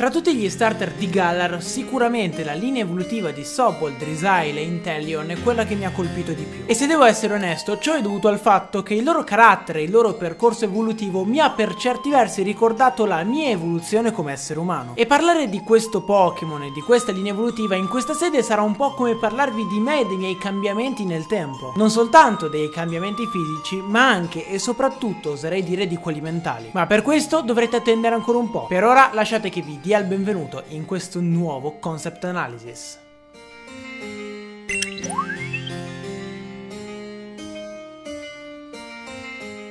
Tra tutti gli starter di Galar, sicuramente la linea evolutiva di Sobol, Drisail e Intellion è quella che mi ha colpito di più. E se devo essere onesto, ciò è dovuto al fatto che il loro carattere, il loro percorso evolutivo mi ha per certi versi ricordato la mia evoluzione come essere umano. E parlare di questo Pokémon e di questa linea evolutiva in questa sede sarà un po' come parlarvi di me e dei miei cambiamenti nel tempo. Non soltanto dei cambiamenti fisici, ma anche e soprattutto oserei dire di quelli mentali. Ma per questo dovrete attendere ancora un po'. Per ora lasciate che vi dia dia il benvenuto in questo nuovo concept analysis.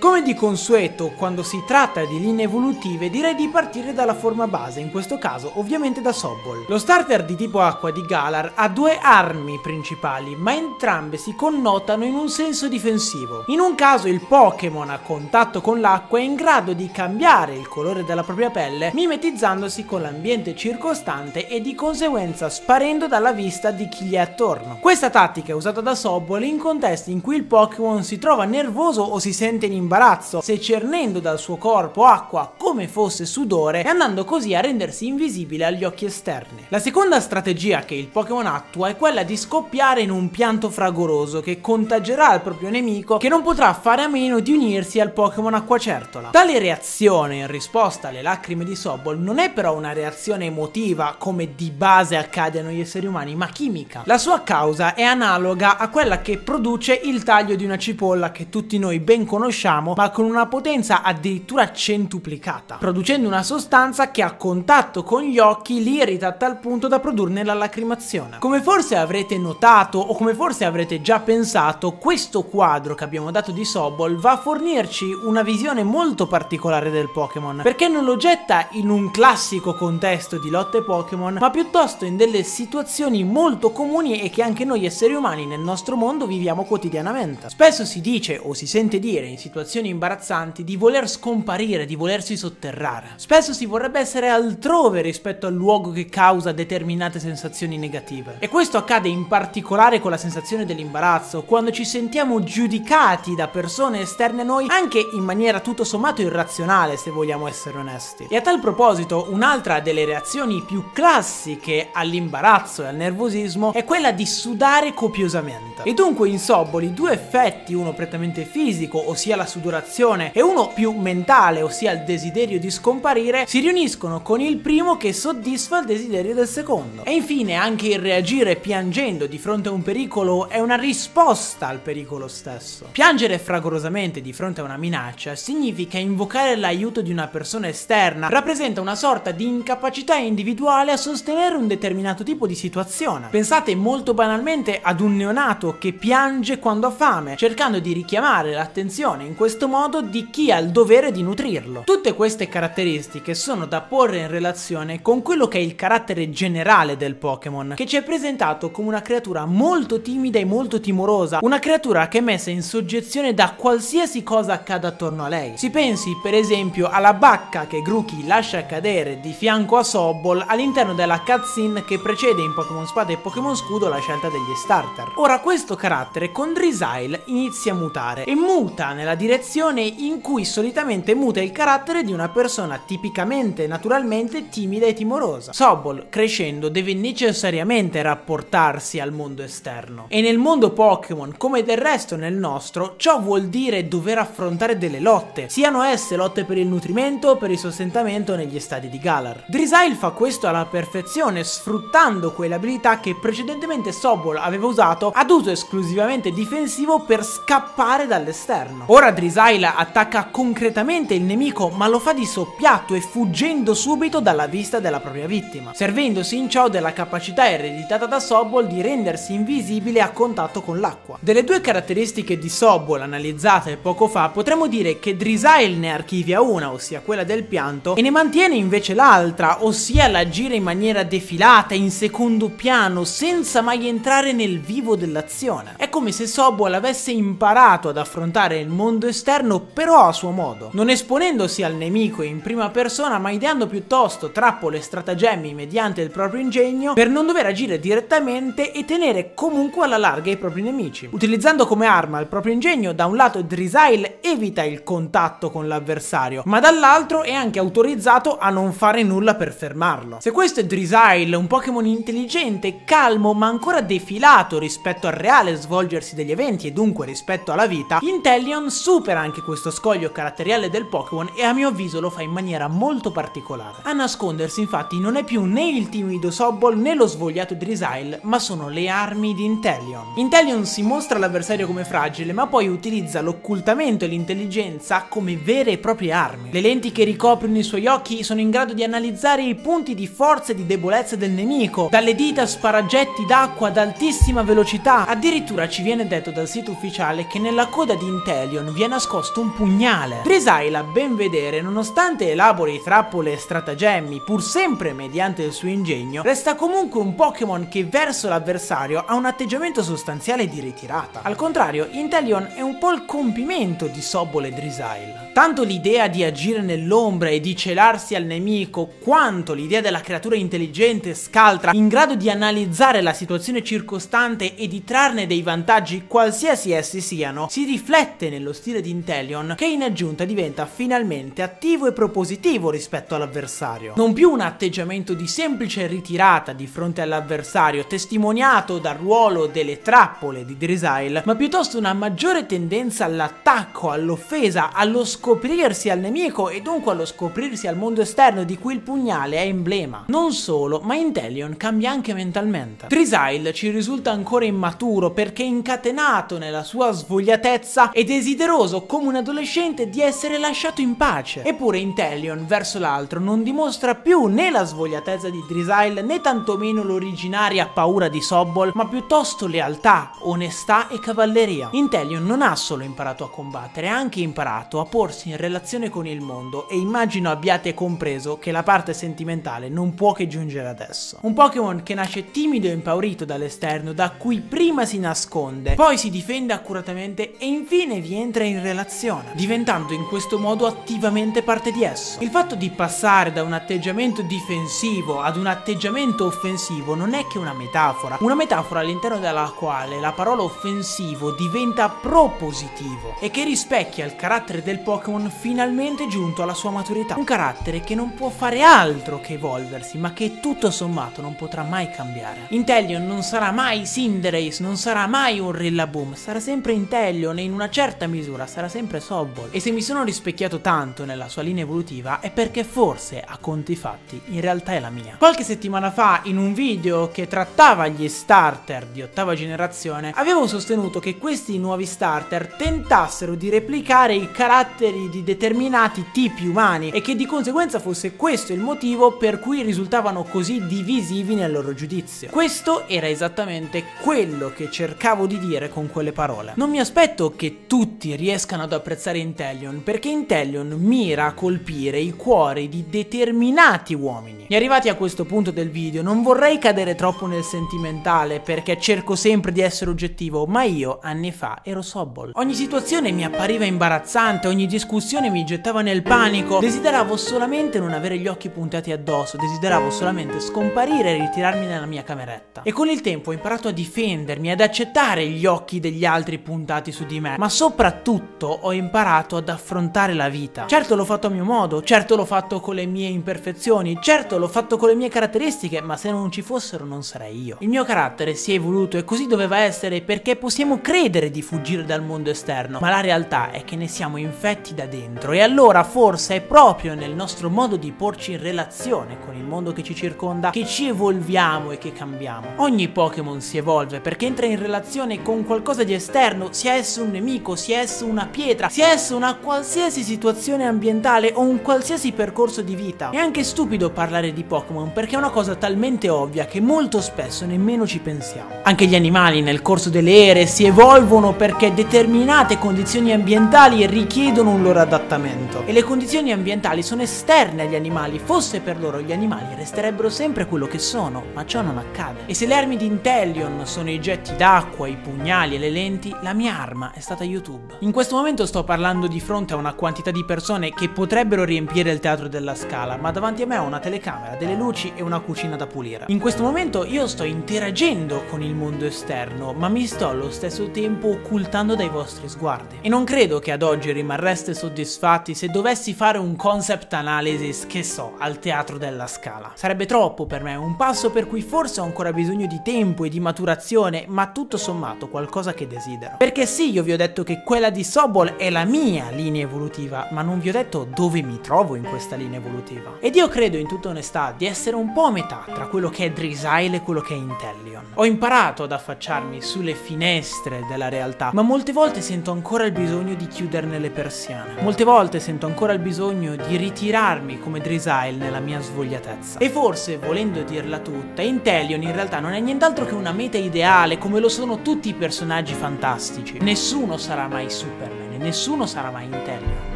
Come di consueto, quando si tratta di linee evolutive, direi di partire dalla forma base, in questo caso ovviamente da Sobol. Lo starter di tipo acqua di Galar ha due armi principali, ma entrambe si connotano in un senso difensivo. In un caso il Pokémon a contatto con l'acqua è in grado di cambiare il colore della propria pelle, mimetizzandosi con l'ambiente circostante e di conseguenza sparendo dalla vista di chi gli è attorno. Questa tattica è usata da Sobol in contesti in cui il Pokémon si trova nervoso o si sente in imbarazzo, se cernendo dal suo corpo acqua come fosse sudore e andando così a rendersi invisibile agli occhi esterni. La seconda strategia che il Pokémon attua è quella di scoppiare in un pianto fragoroso che contagerà il proprio nemico che non potrà fare a meno di unirsi al Pokémon acquacertola. Tale reazione in risposta alle lacrime di Sobol non è però una reazione emotiva come di base accade a noi esseri umani, ma chimica. La sua causa è analoga a quella che produce il taglio di una cipolla che tutti noi ben conosciamo diciamo, ma con una potenza addirittura centuplicata, producendo una sostanza che a contatto con gli occhi li irrita a tal punto da produrne la lacrimazione. Come forse avrete notato o come forse avrete già pensato, questo quadro che abbiamo dato di Sobol va a fornirci una visione molto particolare del Pokémon, perché non lo getta in un classico contesto di lotte Pokémon, ma piuttosto in delle situazioni molto comuni e che anche noi esseri umani nel nostro mondo viviamo quotidianamente. Spesso si dice o si sente dire in situazioni situazioni imbarazzanti di voler scomparire, di volersi sotterrare. Spesso si vorrebbe essere altrove rispetto al luogo che causa determinate sensazioni negative. E questo accade in particolare con la sensazione dell'imbarazzo, quando ci sentiamo giudicati da persone esterne a noi, anche in maniera tutto sommato irrazionale, se vogliamo essere onesti. E a tal proposito, un'altra delle reazioni più classiche all'imbarazzo e al nervosismo è quella di sudare copiosamente. E dunque in Soboli due effetti, uno prettamente fisico, ossia la sudorazione, e uno più mentale, ossia il desiderio di scomparire, si riuniscono con il primo che soddisfa il desiderio del secondo. E infine anche il reagire piangendo di fronte a un pericolo è una risposta al pericolo stesso. Piangere fragorosamente di fronte a una minaccia significa invocare l'aiuto di una persona esterna, rappresenta una sorta di incapacità individuale a sostenere un determinato tipo di situazione. Pensate molto banalmente ad un neonato che piange quando ha fame, cercando di richiamare l'attenzione in questo modo di chi ha il dovere di nutrirlo. Tutte queste caratteristiche sono da porre in relazione con quello che è il carattere generale del Pokémon, che ci è presentato come una creatura molto timida e molto timorosa, una creatura che è messa in soggezione da qualsiasi cosa accada attorno a lei. Si pensi per esempio alla bacca che Grookey lascia cadere di fianco a Sobol all'interno della cutscene che precede in Pokémon Spada e Pokémon Scudo la scelta degli starter. Ora questo carattere con Drisail inizia a mutare e muta nella direzione direzione in cui solitamente muta il carattere di una persona tipicamente naturalmente timida e timorosa. Sobol, crescendo, deve necessariamente rapportarsi al mondo esterno. E nel mondo Pokémon, come del resto nel nostro, ciò vuol dire dover affrontare delle lotte, siano esse lotte per il nutrimento o per il sostentamento negli stadi di Galar. Drisail fa questo alla perfezione, sfruttando quelle abilità che precedentemente Sobol aveva usato ad uso esclusivamente difensivo per scappare dall'esterno. Ora Drisail attacca concretamente il nemico ma lo fa di soppiatto e fuggendo subito dalla vista della propria vittima, servendosi in ciò della capacità ereditata da Sobol di rendersi invisibile a contatto con l'acqua. Delle due caratteristiche di Sobol analizzate poco fa potremmo dire che Drisail ne archivia una, ossia quella del pianto, e ne mantiene invece l'altra, ossia l'agire in maniera defilata, in secondo piano, senza mai entrare nel vivo dell'azione. È come se Sobol avesse imparato ad affrontare il mondo esterno esterno però a suo modo, non esponendosi al nemico in prima persona ma ideando piuttosto trappole e stratagemmi mediante il proprio ingegno per non dover agire direttamente e tenere comunque alla larga i propri nemici. Utilizzando come arma il proprio ingegno, da un lato Drisail evita il contatto con l'avversario, ma dall'altro è anche autorizzato a non fare nulla per fermarlo. Se questo è Drisail, un Pokémon intelligente, calmo ma ancora defilato rispetto al reale svolgersi degli eventi e dunque rispetto alla vita, Intellion supera anche questo scoglio caratteriale del Pokémon e a mio avviso lo fa in maniera molto particolare. A nascondersi infatti non è più né il timido Sobol né lo svogliato Drisail, ma sono le armi di Intellion. Intellion si mostra all'avversario come fragile, ma poi utilizza l'occultamento e l'intelligenza come vere e proprie armi. Le lenti che ricoprono i suoi occhi sono in grado di analizzare i punti di forza e di debolezza del nemico, dalle dita sparagetti d'acqua ad altissima velocità. Addirittura ci viene detto dal sito ufficiale che nella coda di Intellion vi è nascosto un pugnale. Drisail a ben vedere, nonostante elabori trappole e stratagemmi, pur sempre mediante il suo ingegno, resta comunque un Pokémon che verso l'avversario ha un atteggiamento sostanziale di ritirata. Al contrario, Intellion è un po' il compimento di Sobol e Drisail. Tanto l'idea di agire nell'ombra e di celarsi al nemico, quanto l'idea della creatura intelligente, scaltra, in grado di analizzare la situazione circostante e di trarne dei vantaggi qualsiasi essi siano, si riflette nello stile di Intellion che in aggiunta diventa finalmente attivo e propositivo rispetto all'avversario. Non più un atteggiamento di semplice ritirata di fronte all'avversario testimoniato dal ruolo delle trappole di Drisail, ma piuttosto una maggiore tendenza all'attacco, all'offesa, allo scoprirsi al nemico e dunque allo scoprirsi al mondo esterno di cui il pugnale è emblema. Non solo, ma Intellion cambia anche mentalmente. Drisail ci risulta ancora immaturo perché incatenato nella sua svogliatezza e desideroso come un adolescente di essere lasciato in pace. Eppure Intellion verso l'altro non dimostra più né la svogliatezza di Drisail né tantomeno l'originaria paura di Sobol, ma piuttosto lealtà, onestà e cavalleria. Intellion non ha solo imparato a combattere, ha anche imparato a porsi in relazione con il mondo e immagino abbiate compreso che la parte sentimentale non può che giungere adesso. Un Pokémon che nasce timido e impaurito dall'esterno, da cui prima si nasconde, poi si difende accuratamente e infine vi entra in relazione, diventando in questo modo attivamente parte di esso. Il fatto di passare da un atteggiamento difensivo ad un atteggiamento offensivo non è che una metafora, una metafora all'interno della quale la parola offensivo diventa propositivo e che rispecchia il carattere del Pokémon finalmente giunto alla sua maturità. Un carattere che non può fare altro che evolversi, ma che tutto sommato non potrà mai cambiare. Intellion non sarà mai Cinderace, non sarà mai un Rillaboom, sarà sempre Intellion e in una certa misura sarà sempre Sobol. E se mi sono rispecchiato tanto nella sua linea evolutiva è perché forse, a conti fatti, in realtà è la mia. Qualche settimana fa, in un video che trattava gli starter di ottava generazione, avevo sostenuto che questi nuovi starter tentassero di replicare i caratteri di determinati tipi umani e che di conseguenza fosse questo il motivo per cui risultavano così divisivi nel loro giudizio. Questo era esattamente quello che cercavo di dire con quelle parole. Non mi aspetto che tutti riescano ad apprezzare Intellion, perché Intellion mira a colpire i cuori di determinati uomini. E arrivati a questo punto del video non vorrei cadere troppo nel sentimentale perché cerco sempre di essere oggettivo, ma io anni fa ero Sobol. Ogni situazione mi appariva imbarazzante, ogni discussione mi gettava nel panico, desideravo solamente non avere gli occhi puntati addosso, desideravo solamente scomparire e ritirarmi nella mia cameretta. E con il tempo ho imparato a difendermi, ad accettare gli occhi degli altri puntati su di me, ma soprattutto ho imparato ad affrontare la vita. Certo l'ho fatto a mio modo, certo l'ho fatto con le mie imperfezioni, certo l'ho fatto con le mie caratteristiche, ma se non ci fossero non sarei io. Il mio carattere si è evoluto e così doveva essere perché possiamo credere di fuggire dal mondo esterno, ma la realtà è che ne siamo infetti da dentro e allora forse è proprio nel nostro modo di porci in relazione con il mondo che ci circonda che ci evolviamo e che cambiamo. Ogni Pokémon si evolve perché entra in relazione con qualcosa di esterno, sia esso un nemico, sia esso una pietra, sia esso una qualsiasi situazione ambientale o un qualsiasi percorso di vita. È anche stupido parlare di Pokémon perché è una cosa talmente ovvia che molto spesso nemmeno ci pensiamo. Anche gli animali nel corso delle ere si evolvono perché determinate condizioni ambientali richiedono un loro adattamento e le condizioni ambientali sono esterne agli animali, fosse per loro gli animali resterebbero sempre quello che sono, ma ciò non accade. E se le armi di Intellion sono i getti d'acqua, i pugnali e le lenti, la mia arma è stata YouTube. In questo questo momento sto parlando di fronte a una quantità di persone che potrebbero riempire il teatro della Scala, ma davanti a me ho una telecamera, delle luci e una cucina da pulire. In questo momento io sto interagendo con il mondo esterno, ma mi sto allo stesso tempo occultando dai vostri sguardi. E non credo che ad oggi rimarreste soddisfatti se dovessi fare un concept analysis, che so, al teatro della Scala. Sarebbe troppo per me, un passo per cui forse ho ancora bisogno di tempo e di maturazione, ma tutto sommato qualcosa che desidero. Perché sì, io vi ho detto che quella di Sobol è la mia linea evolutiva, ma non vi ho detto dove mi trovo in questa linea evolutiva. Ed io credo in tutta onestà di essere un po' a metà tra quello che è Drisail e quello che è Intellion. Ho imparato ad affacciarmi sulle finestre della realtà, ma molte volte sento ancora il bisogno di chiuderne le persiane. Molte volte sento ancora il bisogno di ritirarmi come Drisail nella mia svogliatezza. E forse, volendo dirla tutta, Intellion in realtà non è nient'altro che una meta ideale come lo sono tutti i personaggi fantastici. Nessuno sarà mai Superman e nessuno sarà mai Intellion.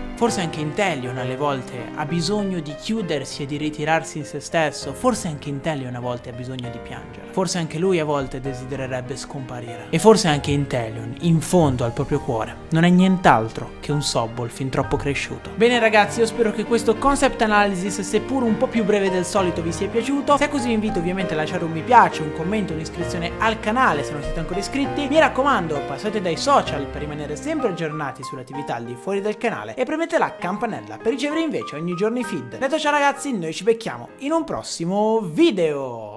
Forse anche Intellion alle volte ha bisogno di chiudersi e di ritirarsi in se stesso, forse anche Intellion a volte ha bisogno di piangere, forse anche lui a volte desidererebbe scomparire. E forse anche Intellion, in fondo al proprio cuore, non è nient'altro che un Sobol fin troppo cresciuto. Bene ragazzi, io spero che questo concept analysis, seppur un po' più breve del solito, vi sia piaciuto. Se è così vi invito ovviamente a lasciare un mi piace, un commento, un'iscrizione al canale se non siete ancora iscritti. Mi raccomando, passate dai social per rimanere sempre aggiornati sulle attività al di fuori del canale e premete la campanella per ricevere invece ogni giorno i feed. Detto ciò ragazzi, noi ci becchiamo in un prossimo video!